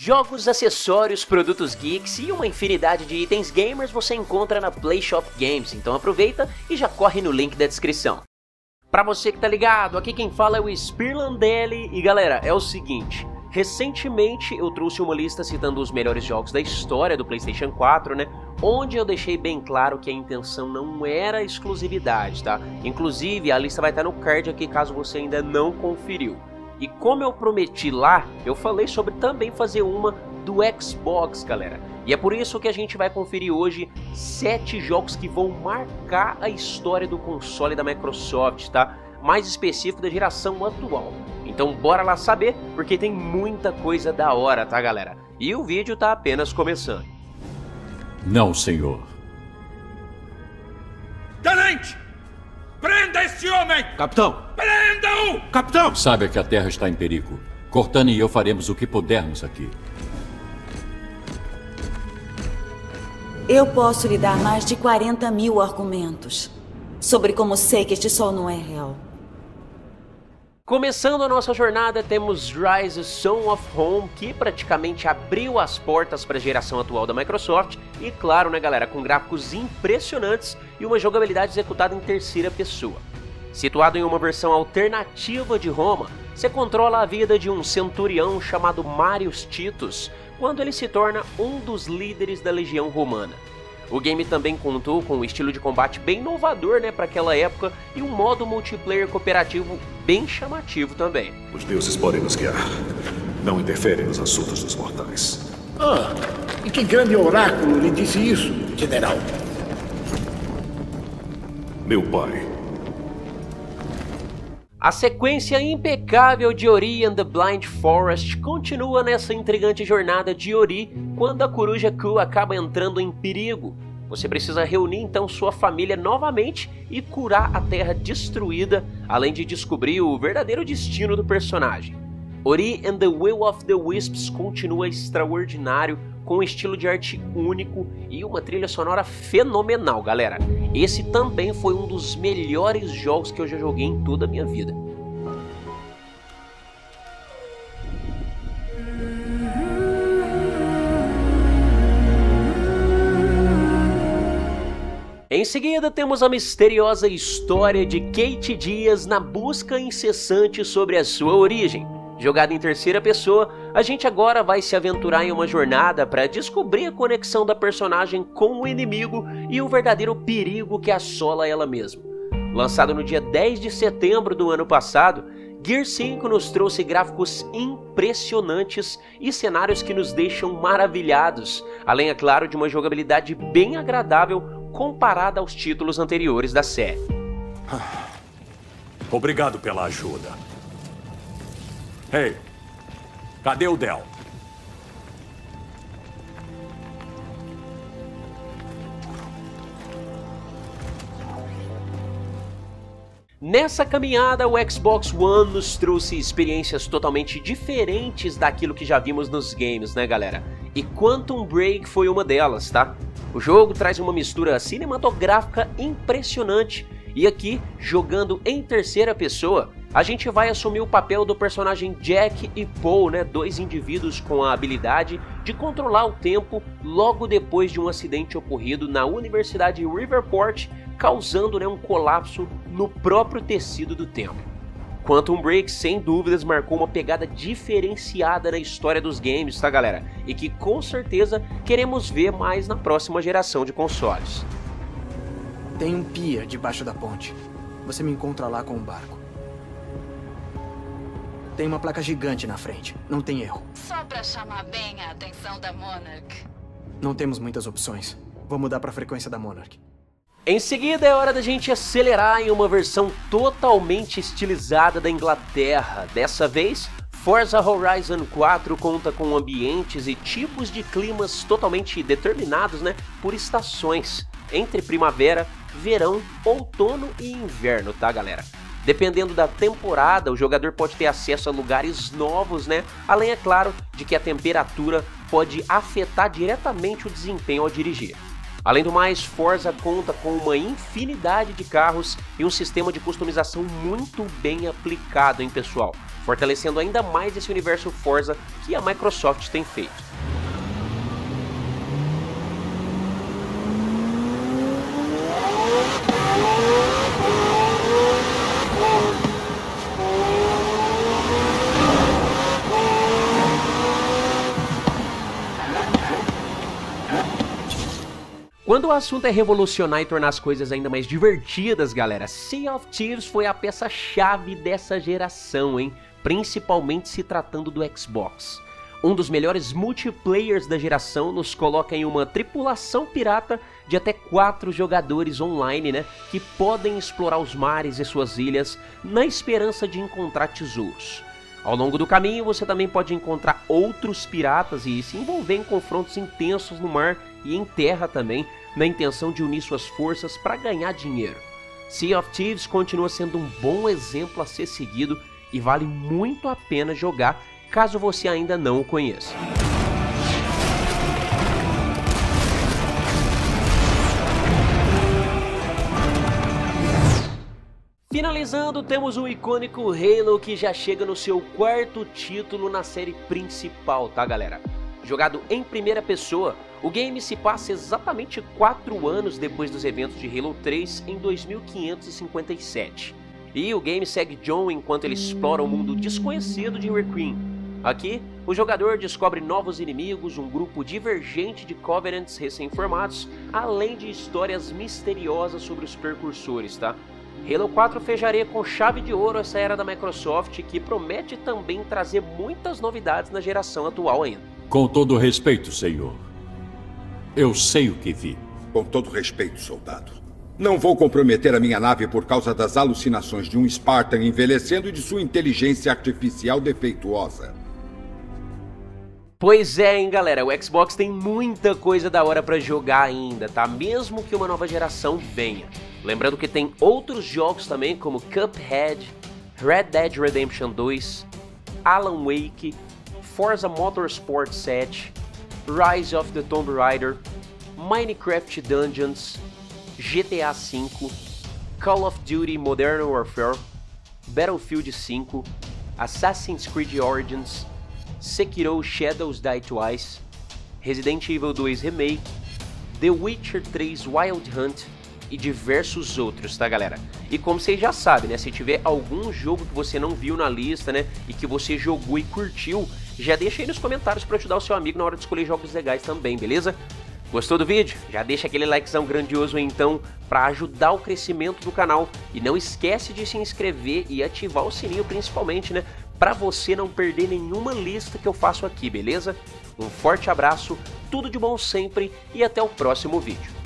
Jogos, acessórios, produtos geeks e uma infinidade de itens gamers você encontra na PlayShop Games, então aproveita e já corre no link da descrição. Pra você que tá ligado, aqui quem fala é o Spirlandelli e galera, é o seguinte, recentemente eu trouxe uma lista citando os melhores jogos da história do Playstation 4, né, onde eu deixei bem claro que a intenção não era exclusividade, tá? Inclusive a lista vai estar no card aqui caso você ainda não conferiu. E como eu prometi lá, eu falei sobre também fazer uma do Xbox, galera. E é por isso que a gente vai conferir hoje sete jogos que vão marcar a história do console da Microsoft, tá? Mais específico da geração atual. Então bora lá saber, porque tem muita coisa da hora, tá galera? E o vídeo tá apenas começando. Não, senhor. Tenente! Prenda este homem! Capitão! Prenda-o! Capitão! Sabe que a Terra está em perigo. Cortana e eu faremos o que pudermos aqui. Eu posso lhe dar mais de 40 mil argumentos sobre como sei que este sol não é real. Começando a nossa jornada, temos Rise Son of Home, que praticamente abriu as portas para a geração atual da Microsoft, e claro, né galera, com gráficos impressionantes e uma jogabilidade executada em terceira pessoa. Situado em uma versão alternativa de Roma, você controla a vida de um centurião chamado Marius Titus, quando ele se torna um dos líderes da legião romana. O game também contou com um estilo de combate bem inovador né, para aquela época e um modo multiplayer cooperativo bem chamativo também. Os deuses podem nos guiar. Não interferem nos assuntos dos mortais. Ah, e que grande oráculo lhe disse isso, general? Meu pai. A sequência impecável de Ori and the Blind Forest continua nessa intrigante jornada de Ori quando a coruja Ku acaba entrando em perigo. Você precisa reunir então sua família novamente e curar a terra destruída, além de descobrir o verdadeiro destino do personagem. Ori and the Will of the Wisps continua extraordinário, com um estilo de arte único e uma trilha sonora fenomenal, galera. Esse também foi um dos melhores jogos que eu já joguei em toda a minha vida. Em seguida, temos a misteriosa história de Kate Dias na busca incessante sobre a sua origem. Jogada em terceira pessoa, a gente agora vai se aventurar em uma jornada para descobrir a conexão da personagem com o inimigo e o verdadeiro perigo que assola ela mesma. Lançado no dia 10 de setembro do ano passado, Gear 5 nos trouxe gráficos impressionantes e cenários que nos deixam maravilhados, além, é claro, de uma jogabilidade bem agradável comparada aos títulos anteriores da série. Obrigado pela ajuda. Ei, cadê o Del? Nessa caminhada, o Xbox One nos trouxe experiências totalmente diferentes daquilo que já vimos nos games, né galera? E Quantum Break foi uma delas, tá? O jogo traz uma mistura cinematográfica impressionante e aqui, jogando em terceira pessoa, a gente vai assumir o papel do personagem Jack e Paul, né, dois indivíduos com a habilidade de controlar o tempo logo depois de um acidente ocorrido na Universidade Riverport, causando né, um colapso no próprio tecido do tempo. Quantum Break, sem dúvidas, marcou uma pegada diferenciada na história dos games, tá galera? E que com certeza queremos ver mais na próxima geração de consoles. Tem um pia debaixo da ponte. Você me encontra lá com um barco. Tem uma placa gigante na frente. Não tem erro. Só pra chamar bem a atenção da Monarch. Não temos muitas opções. Vou mudar pra frequência da Monarch. Em seguida é hora da gente acelerar em uma versão totalmente estilizada da Inglaterra. Dessa vez, Forza Horizon 4 conta com ambientes e tipos de climas totalmente determinados né, por estações, entre primavera, verão, outono e inverno, tá galera? Dependendo da temporada, o jogador pode ter acesso a lugares novos, né? Além, é claro, de que a temperatura pode afetar diretamente o desempenho ao dirigir. Além do mais, Forza conta com uma infinidade de carros e um sistema de customização muito bem aplicado, hein, pessoal? Fortalecendo ainda mais esse universo Forza que a Microsoft tem feito. Quando o assunto é revolucionar e tornar as coisas ainda mais divertidas, galera, Sea of Thieves foi a peça-chave dessa geração, hein? Principalmente se tratando do Xbox. Um dos melhores multiplayers da geração nos coloca em uma tripulação pirata de até quatro jogadores online, né? Que podem explorar os mares e suas ilhas na esperança de encontrar tesouros. Ao longo do caminho, você também pode encontrar outros piratas e se envolver em confrontos intensos no mar e em terra também, na intenção de unir suas forças para ganhar dinheiro. Sea of Thieves continua sendo um bom exemplo a ser seguido e vale muito a pena jogar caso você ainda não o conheça. Finalizando, temos o icônico Halo que já chega no seu quarto título na série principal, tá galera? Jogado em primeira pessoa, o game se passa exatamente 4 anos depois dos eventos de Halo 3 em 2557. E o game segue John enquanto ele explora o mundo desconhecido de Requiem. Aqui, o jogador descobre novos inimigos, um grupo divergente de Covenants recém-formados, além de histórias misteriosas sobre os percursores, tá? Halo 4 fecharia com chave de ouro essa era da Microsoft, que promete também trazer muitas novidades na geração atual ainda. Com todo respeito, senhor, eu sei o que vi. Com todo respeito, soldado. Não vou comprometer a minha nave por causa das alucinações de um Spartan envelhecendo e de sua inteligência artificial defeituosa. Pois é, hein, galera, o Xbox tem muita coisa da hora para jogar ainda, tá? Mesmo que uma nova geração venha. Lembrando que tem outros jogos também, como Cuphead, Red Dead Redemption 2, Alan Wake, Forza Motorsport 7, Rise of the Tomb Raider, Minecraft Dungeons, GTA V, Call of Duty Modern Warfare, Battlefield 5, Assassin's Creed Origins, Sekiro Shadows Die Twice, Resident Evil 2 Remake, The Witcher 3 Wild Hunt e diversos outros, tá galera? E como vocês já sabem, né, se tiver algum jogo que você não viu na lista, né, e que você jogou e curtiu, já deixa aí nos comentários para ajudar o seu amigo na hora de escolher jogos legais também, beleza? Gostou do vídeo? Já deixa aquele likezão grandioso aí, então para ajudar o crescimento do canal e não esquece de se inscrever e ativar o sininho principalmente, né, para você não perder nenhuma lista que eu faço aqui, beleza? Um forte abraço, tudo de bom sempre e até o próximo vídeo.